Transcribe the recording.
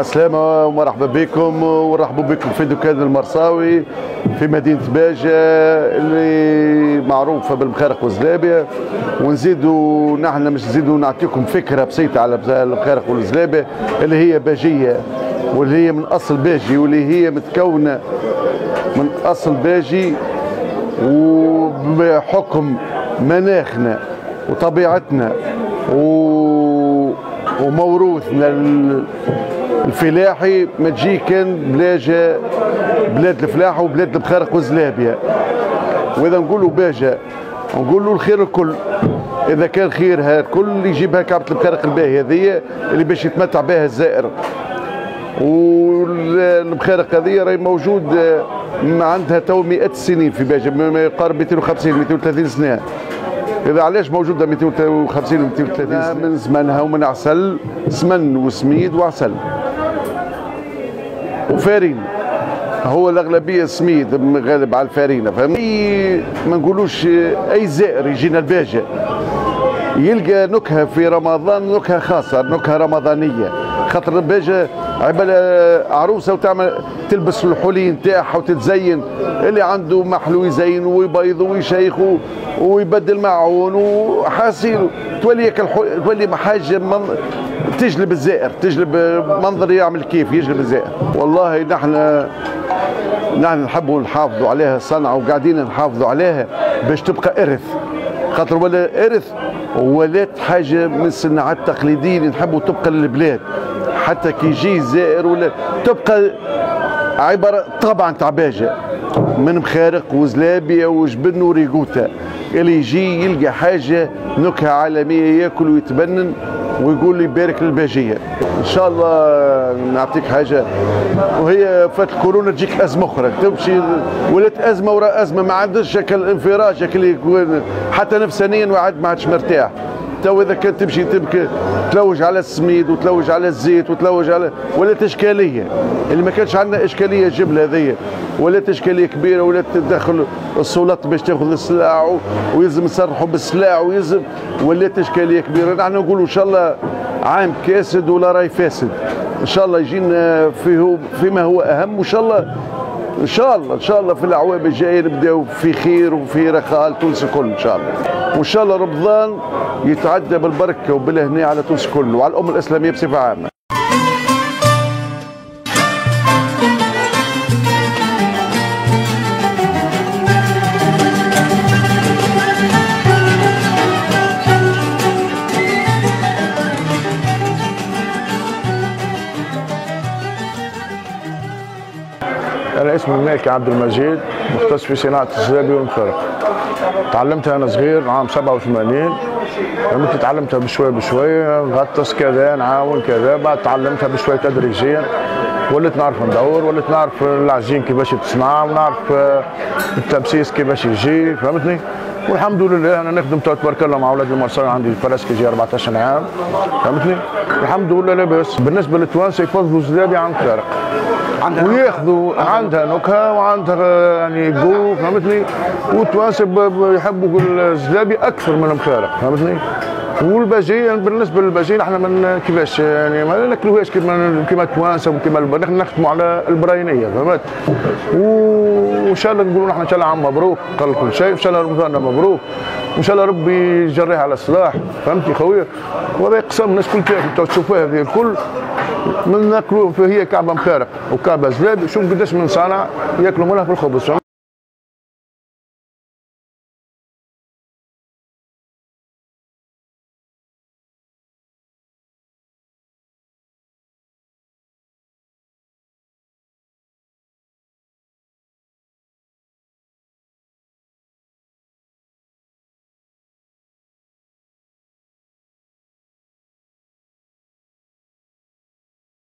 السلامة ومرحبا بكم ونرحبوا بكم في دكان المرصاوي في مدينة باجة اللي معروفة بالمخارق والزلابية ونزيدوا نحن مش نزيدوا نعطيكم فكرة بسيطة على المخارق والزلابية اللي هي باجية واللي هي من أصل باجي واللي هي متكونة من أصل باجي وبحكم مناخنا وطبيعتنا و... وموروثنا الفلاحي ما تجي كان بلاجة بلاد الفلاحة وبلاد البخارق والزلابية وإذا نقولوا باجة نقولوا الخير الكل. إذا كان خير هذا الكل يجيبها كعبة البخارق الباهية هذه اللي باش يتمتع بها الزائر. والبخارق هذه راهي موجود عندها تو 100 سنين في باجة ما يقارب 250 230 سنة. إذا علاش موجودة 250 و 230 سنة؟ من زمنها ومن عسل سمن وسميد وعسل. وفارين. هو الأغلبية سميد غالب على الفارينة فهمني ما نقولوش أي زائر يجينا الباجة. يلقى نكهة في رمضان نكهة خاصة نكهة رمضانية. خاطر الباجة عبالة عروسة وتعمل تلبس الحلي نتاعها وتتزين. اللي عنده محلو يزين ويبيض ويشيخ ويبدل معون وحاسين تولي تولي حاجة من تجلب الزائر تجلب منظر يعمل كيف يجلب الزائر. والله نحن نحن نحبوا نحافظوا عليها صنعة وقاعدين نحافظوا عليها باش تبقى إرث. خاطر ولا إرث ولات حاجة من الصناعات التقليدية اللي نحبوا تبقى للبلاد. حتى كي يجي زائر ولا تبقى عبارة طبعا تاع باجة من مخارق وزلابية وجبن وريقوتا اللي يجي يلقى حاجة نكهة عالمية ياكل ويتبنن ويقول لي بارك للباجية. إن شاء الله نعطيك حاجة. وهي فات الكورونا تجيك أزمة أخرى. تمشي ولات أزمة وراء أزمة ما عندش شكل انفراج شكل حتى نفسانيا وعد ما عادش مرتاح. تو اذا كانت تمشي تبكي تلوج على السميد وتلوج على الزيت وتلوج على ولات إشكالية. اللي ما كانش عندنا إشكالية جبل هذيا. ولات إشكالية كبيرة ولات تدخل السلط باش تاخذ السلع ويلزم نصرحوا بالسلع ويلزم ولات إشكالية كبيرة. نحن نقولوا إن شاء الله عام كاسد ولا راي فاسد. إن شاء الله يجينا فيه فيما هو أهم وإن شاء الله إن شاء الله إن شاء الله في الأعوام الجاية نبداو في خير وفي رخاء لتونس الكل إن شاء الله. وإن شاء الله رمضان يتعدى بالبركة وبالهناء على تونس الكل وعلى الأمة الإسلامية بصفة عامة. أنا اسمي المالكي عبد المجيد مختص في صناعة الزلابي والمخرق تعلمتها أنا صغير عام 87 فهمت تعلمتها بشوي بشوي غطس كذا نعاون كذا بعد تعلمتها بشوي تدريجيا. وليت نعرف ندور وليت نعرف العجين كيفاش يتصنع ونعرف التبسيس كيفاش يجي فهمتني؟ والحمد لله أنا نخدم تبارك الله مع أولاد المرسل عندي فراسك يجي 14 عام فهمتني؟ الحمد لله لاباس. بالنسبة للتوانسه يفضلوا الزلابي عن الفارق وياخذوا عندها نكهه وعندها يعني جو فهمتني؟ والتوانسه يحبوا الزلابي أكثر من المخارق فهمتني؟ والباجي بالنسبة للباجي إحنا من كيفاش يعني ما ناكلوهاش كيما كيما التوانسه وكيما نحن نخدموا على البراينية فهمت؟ وإن شاء الله نقولوا نحن إن شاء الله عام مبروك قال كل شيء إن شاء الله رمضان مبروك وإن شاء الله ربي يجريها على الصلاح فهمتي خويا؟ وهذا يقسم الناس كل تاكل تشوفوها هذه الكل من ناكلوا هي كعبة مخارق وكعبة زلاب شوف قداش من صانع ياكلوا منها في الخبز